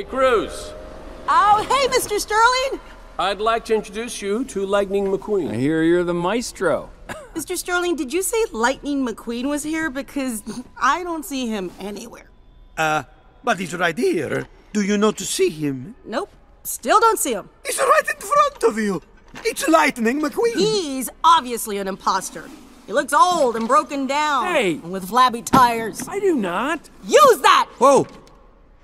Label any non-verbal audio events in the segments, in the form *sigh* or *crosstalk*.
Hey, Cruz. Oh, hey, Mr. Sterling! I'd like to introduce you to Lightning McQueen. I hear you're the maestro. *laughs* Mr. Sterling, did you say Lightning McQueen was here? Because I don't see him anywhere. Uh, but he's right here. Do you know to see him? Nope. Still don't see him. He's right in front of you. It's Lightning McQueen. He's obviously an imposter. He looks old and broken down. Hey. And with flabby tires. I do not. Use that! Whoa.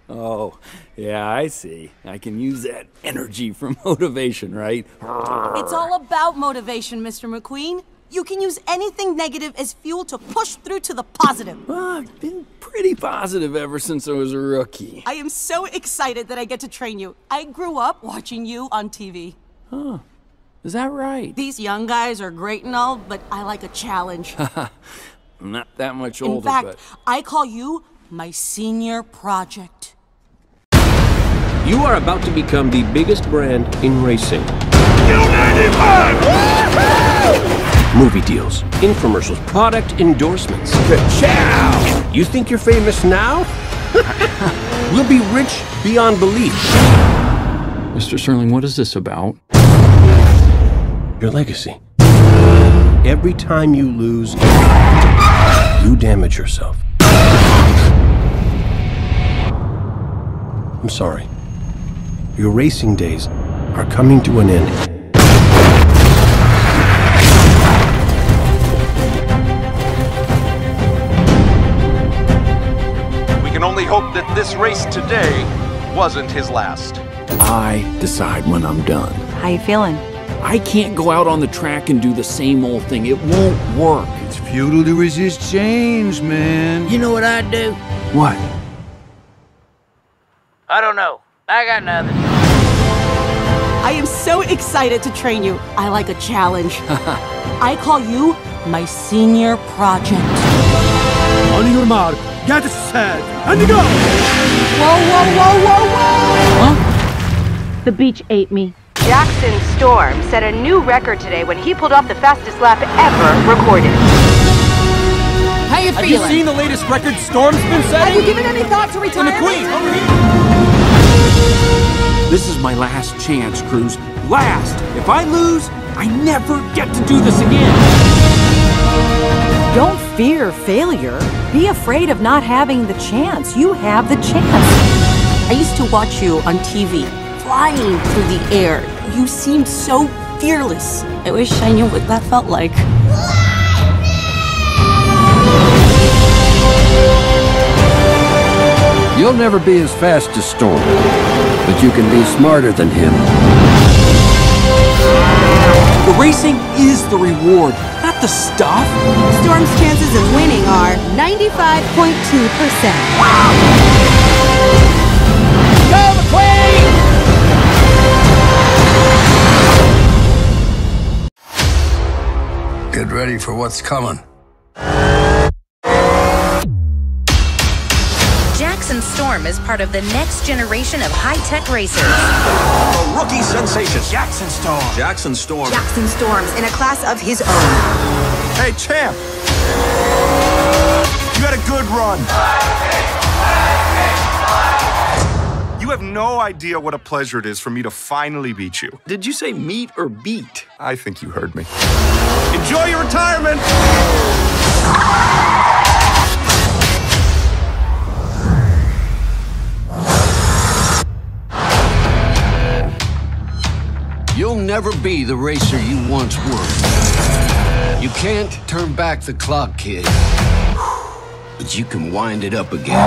Oh, yeah, I see. I can use that energy for *laughs* motivation, right? It's all about motivation, Mr. McQueen. You can use anything negative as fuel to push through to the positive. I've been pretty positive ever since I was a rookie. I am so excited that I get to train you. I grew up watching you on TV. Huh. Is that right? These young guys are great and all, but I like a challenge. *laughs* I'm not that much older, In fact, but I call you my senior project. You are about to become the biggest brand in racing. Movie deals, infomercials, product endorsements. Ciao! You think you're famous now? *laughs* we'll be rich beyond belief. Mr. Sterling, what is this about? Your legacy. Every time you lose, you damage yourself. I'm sorry. Your racing days are coming to an end. We can only hope that this race today wasn't his last. I decide when I'm done. How you feeling? I can't go out on the track and do the same old thing. It won't work. It's futile to resist change, man. You know what I'd do? What? I don't know. I got nothing. I am so excited to train you. I like a challenge. *laughs* I call you my senior project. On your mark, get set, and go! Whoa, whoa, whoa, whoa, whoa! The beach ate me. Jackson Storm set a new record today when he pulled off the fastest lap ever recorded. How you feeling? Have you seen the latest record Storm's been set? Have you given any thought to retirement? McQueen, over here! This is my last chance, Cruz. Last! If I lose, I never get to do this again! Don't fear failure. Be afraid of not having the chance. You have the chance. I used to watch you on TV, flying through the air. You seemed so fearless. I wish I knew what that felt like. You'll never be as fast as Storm, but you can be smarter than him. The racing is the reward, not the stuff. Storm's chances of winning are 95.2%. Go, McQueen! Get ready for what's coming. Jackson Storm is part of the next generation of high-tech racers. Rookie sensation. Jackson Storm. Jackson Storm. Jackson Storm's in a class of his own. Hey, champ. You had a good run. You have no idea what a pleasure it is for me to finally beat you. Did you say meet or beat? I think you heard me. Enjoy your retirement. Never be the racer you once were. You can't turn back the clock, kid. But you can wind it up again.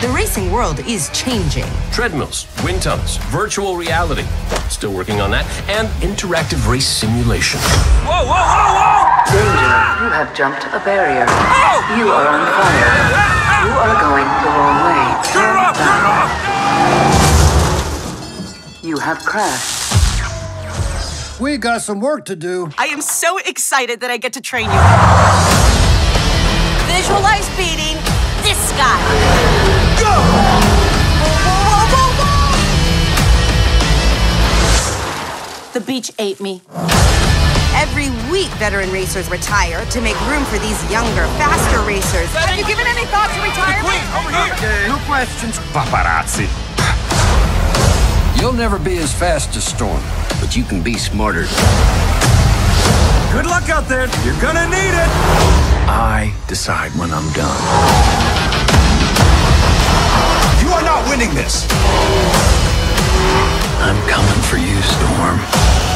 The racing world is changing. Treadmills, wind tunnels, virtual reality. Still working on that. And interactive race simulation. Whoa, whoa, whoa, whoa! Danger, You have jumped a barrier. Oh! You are on fire. You are going the wrong way. Turn it off! Turn off! You have crashed. We got some work to do. I am so excited that I get to train you. Visualize beating this guy. Go! Whoa, whoa, whoa, whoa! The beach ate me. Every every week veteran racers retire to make room for these younger, faster racers. Have you given any thought to retirement? Okay, no questions. Paparazzi. You'll never be as fast as Storm, but you can be smarter. Good luck out there. You're gonna need it. I decide when I'm done. You are not winning this. I'm coming for you.